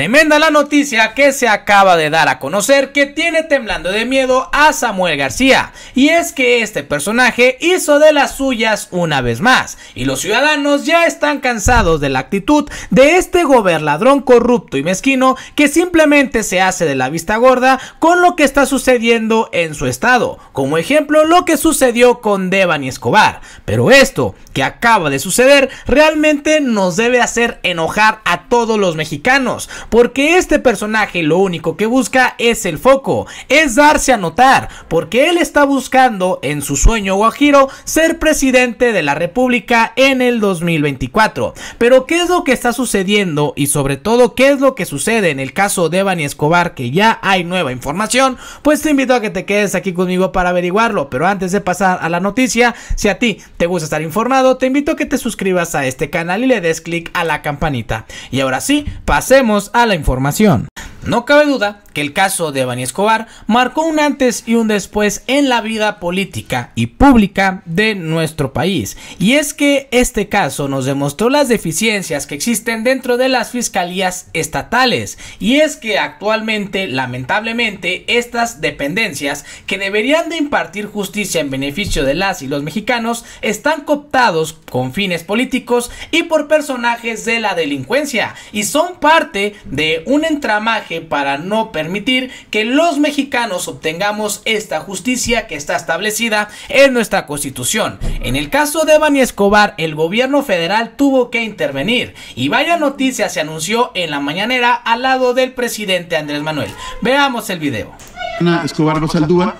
Tremenda la noticia que se acaba de dar a conocer que tiene temblando de miedo a Samuel García. Y es que este personaje hizo de las suyas una vez más. Y los ciudadanos ya están cansados de la actitud de este gobernadrón corrupto y mezquino que simplemente se hace de la vista gorda con lo que está sucediendo en su estado. Como ejemplo lo que sucedió con Devani Escobar. Pero esto que acaba de suceder realmente nos debe hacer enojar a todos los mexicanos porque este personaje lo único que busca es el foco, es darse a notar, porque él está buscando en su sueño guajiro ser presidente de la república en el 2024. Pero ¿qué es lo que está sucediendo y sobre todo qué es lo que sucede en el caso de Bani Escobar que ya hay nueva información? Pues te invito a que te quedes aquí conmigo para averiguarlo, pero antes de pasar a la noticia, si a ti te gusta estar informado, te invito a que te suscribas a este canal y le des clic a la campanita. Y ahora sí, pasemos a la información. No cabe duda el caso de Bani Escobar marcó un antes y un después en la vida política y pública de nuestro país. Y es que este caso nos demostró las deficiencias que existen dentro de las fiscalías estatales. Y es que actualmente, lamentablemente, estas dependencias que deberían de impartir justicia en beneficio de las y los mexicanos están cooptados con fines políticos y por personajes de la delincuencia. Y son parte de un entramaje para no permitir que los mexicanos obtengamos esta justicia que está establecida en nuestra constitución. En el caso de Bani Escobar, el gobierno federal tuvo que intervenir y vaya noticia se anunció en la mañanera al lado del presidente Andrés Manuel. Veamos el video. Escobar Rosaldúa,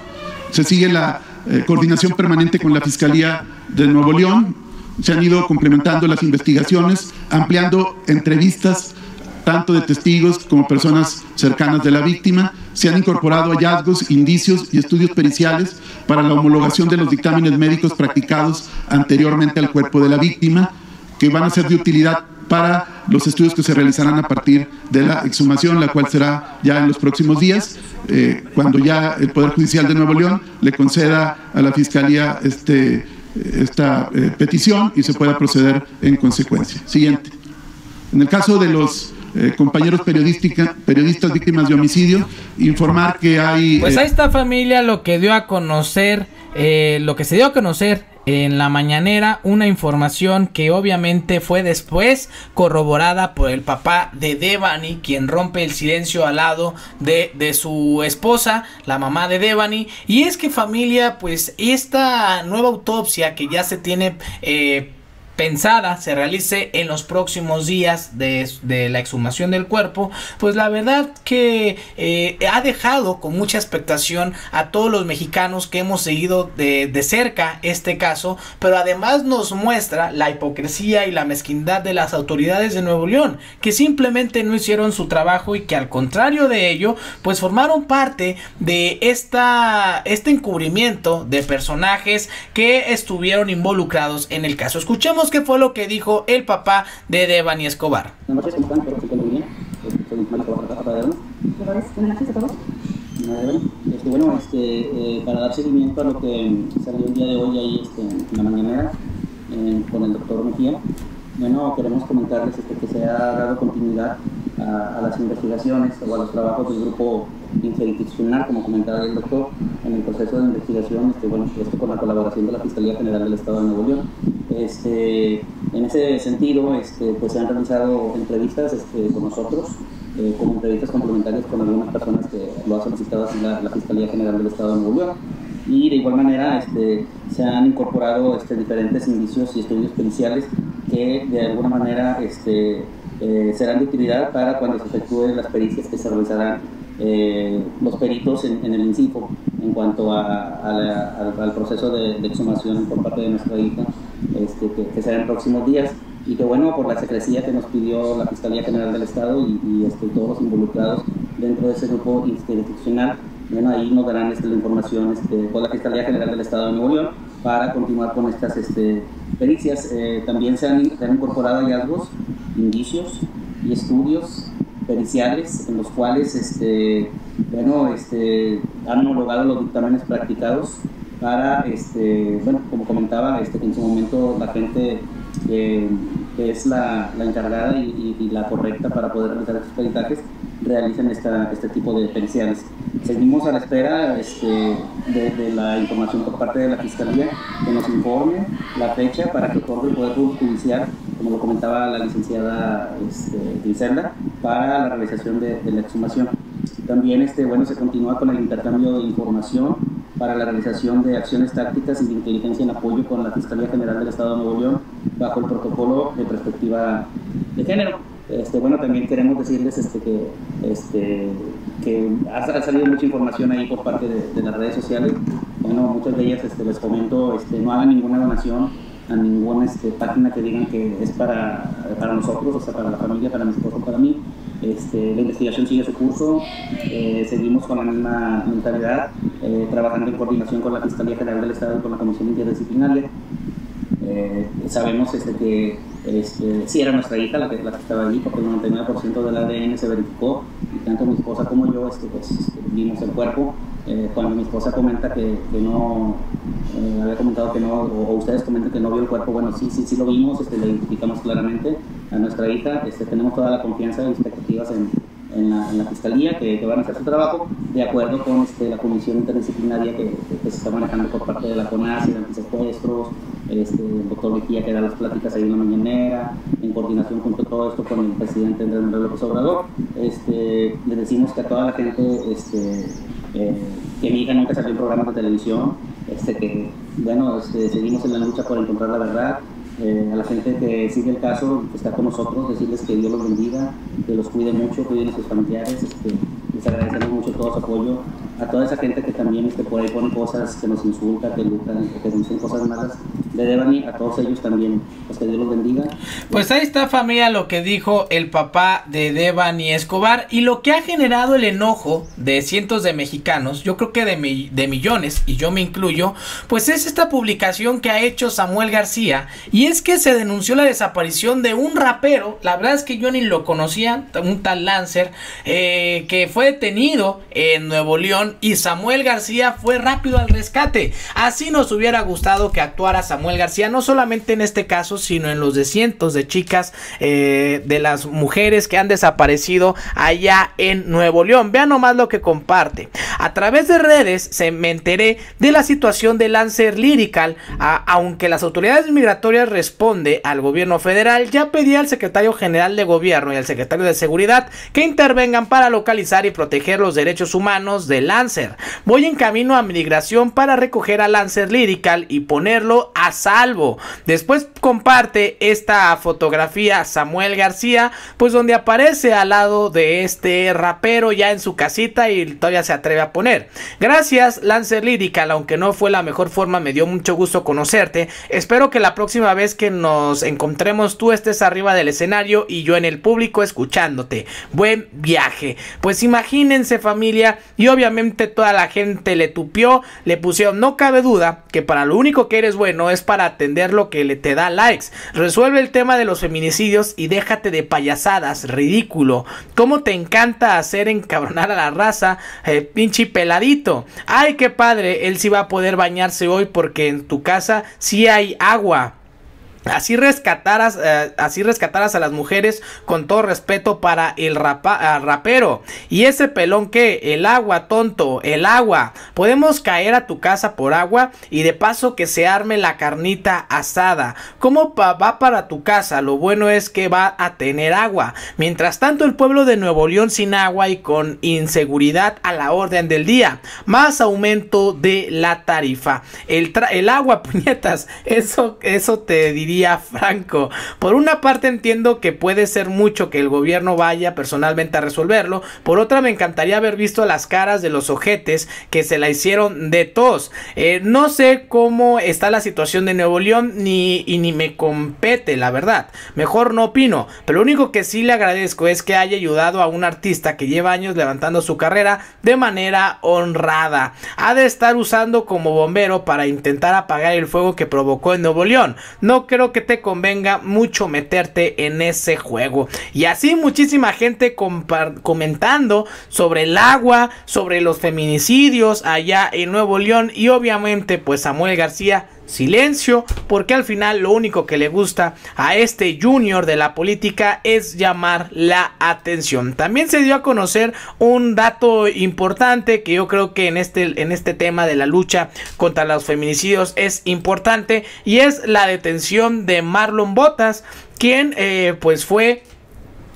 se sigue la eh, coordinación permanente con la Fiscalía de Nuevo León, se han ido complementando las investigaciones, ampliando entrevistas tanto de testigos como personas cercanas de la víctima. Se han incorporado hallazgos, indicios y estudios periciales para la homologación de los dictámenes médicos practicados anteriormente al cuerpo de la víctima, que van a ser de utilidad para los estudios que se realizarán a partir de la exhumación, la cual será ya en los próximos días, eh, cuando ya el Poder Judicial de Nuevo León le conceda a la Fiscalía este, esta eh, petición y se pueda proceder en consecuencia. Siguiente. En el caso de los eh, compañeros periodistas víctimas de homicidio, informar que hay... Pues a esta familia lo que dio a conocer, eh, lo que se dio a conocer en la mañanera una información que obviamente fue después corroborada por el papá de Devani, quien rompe el silencio al lado de, de su esposa, la mamá de Devani. Y es que familia, pues esta nueva autopsia que ya se tiene... Eh, pensada se realice en los próximos días de, la exhumación del cuerpo, pues la verdad que eh, ha dejado con mucha expectación a todos los mexicanos que hemos seguido de, de cerca este caso, pero además nos muestra la hipocresía y la mezquindad de las autoridades de Nuevo León, que simplemente no hicieron su trabajo y que al contrario de ello, pues formaron parte de esta, este encubrimiento de personajes que estuvieron involucrados en el caso. Escuchemos qué fue lo que dijo el papá de Devani Escobar. Buenas noches, ¿cómo están? Espero que bien. Soy Buenas noches a todos. Este, bueno, este, eh, para dar seguimiento a lo que salió el día de hoy ahí este, en la mañanera eh, con el doctor Mejía, bueno, queremos comentarles este, que se ha dado continuidad a, las investigaciones o a los trabajos del grupo interinstitucional, como comentaba el doctor, en el proceso de investigación, este, bueno, esto con la colaboración de la Fiscalía General del Estado de Nuevo León. Este, en ese sentido, este, pues se han realizado entrevistas este, con nosotros, eh, como entrevistas complementarias con algunas personas que lo ha solicitado la, la, Fiscalía General del Estado de Nuevo León. Y de igual manera este, se han incorporado diferentes indicios y estudios periciales que de alguna manera este, eh, serán de utilidad para cuando se efectúen las pericias que se realizarán eh, los peritos en, el INCIPO en cuanto a, al, proceso de, exhumación por parte de nuestra hija, este, que, será en próximos días. Y que bueno, por la secrecía que nos pidió la Fiscalía General del Estado y, este, todos los involucrados dentro de ese grupo institucional, bueno, ahí nos darán este, la información este, con la Fiscalía General del Estado de Nuevo León para continuar con estas este, pericias. Eh, también se han, incorporado hallazgos, indicios y estudios periciales en los cuales este, bueno, este, han homologado los dictámenes practicados para, este, bueno, como comentaba, este, en su momento la gente que, que es la, la encargada y, y, la correcta para poder realizar estos peritajes, realicen esta, este tipo de periciales. Seguimos a la espera este, de, de, la información por parte de la Fiscalía que nos informe la fecha para que otorgue el Poder Judicial, como lo comentaba la licenciada este, para la realización de, de la exhumación. También este, bueno, se continúa con el intercambio de información para la realización de acciones tácticas y de inteligencia en apoyo con la Fiscalía General del Estado de Nuevo León bajo el protocolo de perspectiva de género. Este, bueno, también queremos decirles este, que, este, ha, salido mucha información ahí por parte de, las redes sociales. Bueno, muchas de ellas les comento, no hagan ninguna donación a ninguna página que digan que es para, para nosotros, o sea, para la familia, para mi esposo, para mí. La investigación sigue su curso, eh, seguimos con la misma mentalidad, eh, trabajando en coordinación con la Fiscalía General del Estado y con la Comisión Interdisciplinaria. Eh, sabemos este, que este, sí era nuestra hija la que, la que estaba allí, porque el 99% del ADN se verificó, y tanto mi esposa como yo este, pues, vimos el cuerpo. Eh, cuando mi esposa comenta que, que no, eh, había comentado que no, o, o, ustedes comentan que no vio el cuerpo, bueno, sí, sí, sí lo vimos, este, lo identificamos claramente a nuestra hija, este, tenemos toda la confianza y expectativas en, en, la, fiscalía que, van a hacer su trabajo de acuerdo con este, la comisión interdisciplinaria que, se está manejando por parte de la CONAS de antisecuestros, este, el doctor Mejía que da las pláticas ahí en la mañanera, en coordinación junto todo esto con el presidente Andrés Manuel López Obrador. Este, le decimos que a toda la gente este, eh, que mi hija nunca salió en programas de televisión, este, que bueno, este, seguimos en la lucha por encontrar la verdad. Eh, a la gente que sigue el caso, que está con nosotros, decirles que Dios los bendiga, que los cuide mucho, cuiden a sus familiares. Este, les agradecemos mucho todo su apoyo. A toda esa gente que también este, por ahí pone cosas, que nos insulta, que lucran, que dicen cosas malas de Devani, a todos ellos también, pues que Dios los bendiga. Pues ahí está familia lo que dijo el papá de Devani Escobar y lo que ha generado el enojo de cientos de mexicanos, yo creo que de, de millones, y yo me incluyo, pues es esta publicación que ha hecho Samuel García y es que se denunció la desaparición de un rapero, la verdad es que yo ni lo conocía, un tal Lancer, eh, que fue detenido en Nuevo León y Samuel García fue rápido al rescate. Así nos hubiera gustado que actuara Samuel García, no solamente en este caso, sino en los de cientos de chicas, eh, de las mujeres que han desaparecido allá en Nuevo León. Vean nomás lo que comparte. A través de redes se me enteré de la situación de Lancer Lyrical, aunque las autoridades migratorias responde al gobierno federal, ya pedí al secretario general de gobierno y al secretario de seguridad que intervengan para localizar y proteger los derechos humanos de Lancer. Voy en camino a migración para recoger a Lancer Lyrical y ponerlo a salvo. Después comparte esta fotografía Samuel García, pues donde aparece al lado de este rapero ya en su casita y todavía se atreve a poner. Gracias Lancer Lyrical, aunque no fue la mejor forma, me dio mucho gusto conocerte. Espero que la próxima vez que nos encontremos tú estés arriba del escenario y yo en el público escuchándote. Buen viaje. Pues imagínense familia y obviamente toda la gente le tupió, le pusieron, no cabe duda que para lo único que eres bueno es para atender lo que le te da likes. Resuelve el tema de los feminicidios y déjate de payasadas, ridículo. ¿Cómo te encanta hacer encabronar a la raza, eh, pinche peladito? Ay, qué padre, él sí va a poder bañarse hoy porque en tu casa sí hay agua. Así rescataras, eh, así rescataras a las mujeres con todo respeto para el rapa, rapero. Y ese pelón que, el agua, tonto, el agua. Podemos caer a tu casa por agua y de paso que se arme la carnita asada. ¿Cómo va para tu casa? Lo bueno es que va a tener agua. Mientras tanto, el pueblo de Nuevo León sin agua y con inseguridad a la orden del día. Más aumento de la tarifa. El, el agua, puñetas. Eso, eso te diría Franco. Por una parte entiendo que puede ser mucho que el gobierno vaya personalmente a resolverlo. Por otra me encantaría haber visto las caras de los ojetes que se la hicieron de tos. Eh, no sé cómo está la situación de Nuevo León ni, ni me compete, la verdad. Mejor no opino. Pero lo único que sí le agradezco es que haya ayudado a un artista que lleva años levantando su carrera de manera honrada. Ha de estar usando como bombero para intentar apagar el fuego que provocó en Nuevo León. No creo que te convenga mucho meterte en ese juego. Y así muchísima gente comentando sobre el agua, sobre los feminicidios allá en Nuevo León y obviamente pues Samuel García silencio, porque al final lo único que le gusta a este junior de la política es llamar la atención. También se dio a conocer un dato importante que yo creo que en este, en este tema de la lucha contra los feminicidios es importante y es la detención de Marlon Botas, quien eh, pues fue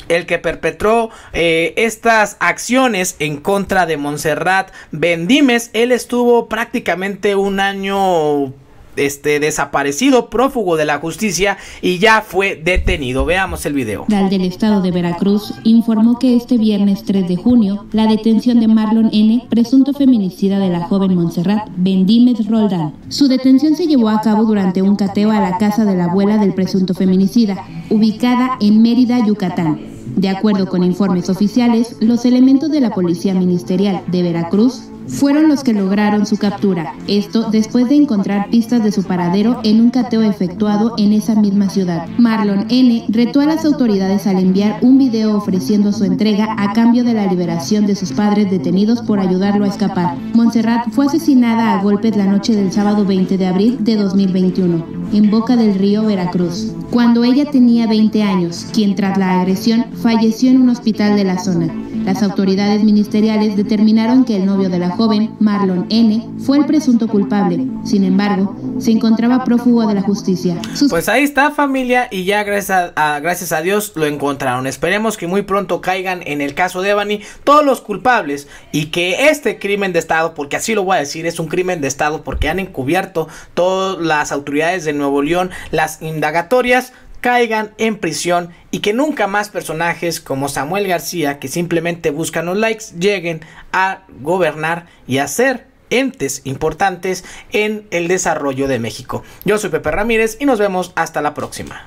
el que perpetró eh, estas acciones en contra de Montserrat Bendimes. Él estuvo prácticamente un año este desaparecido, prófugo de la justicia y ya fue detenido. Veamos el video. El del estado de Veracruz informó que este viernes 3 de junio la detención de Marlon N., presunto feminicida de la joven Montserrat Bendímez Roldán. Su detención se llevó a cabo durante un cateo a la casa de la abuela del presunto feminicida, ubicada en Mérida, Yucatán. De acuerdo con informes oficiales, los elementos de la Policía Ministerial de Veracruz fueron los que lograron su captura. Esto después de encontrar pistas de su paradero en un cateo efectuado en esa misma ciudad. Marlon N. retó a las autoridades al enviar un video ofreciendo su entrega a cambio de la liberación de sus padres detenidos por ayudarlo a escapar. Montserrat fue asesinada a golpes la noche del sábado 20 de abril de 2021, en Boca del Río, Veracruz, cuando ella tenía 20 años, quien tras la agresión falleció en un hospital de la zona. Las autoridades ministeriales determinaron que el novio de la joven, Marlon N., fue el presunto culpable. Sin embargo, se encontraba prófugo de la justicia. Pues ahí está familia y ya gracias a, gracias a Dios lo encontraron. Esperemos que muy pronto caigan en el caso de Ebony todos los culpables y que este crimen de Estado, porque así lo voy a decir, es un crimen de Estado porque han encubierto todas las autoridades de Nuevo León las indagatorias caigan en prisión y que nunca más personajes como Samuel García, que simplemente buscan los likes, lleguen a gobernar y a ser entes importantes en el desarrollo de México. Yo soy Pepe Ramírez y nos vemos hasta la próxima.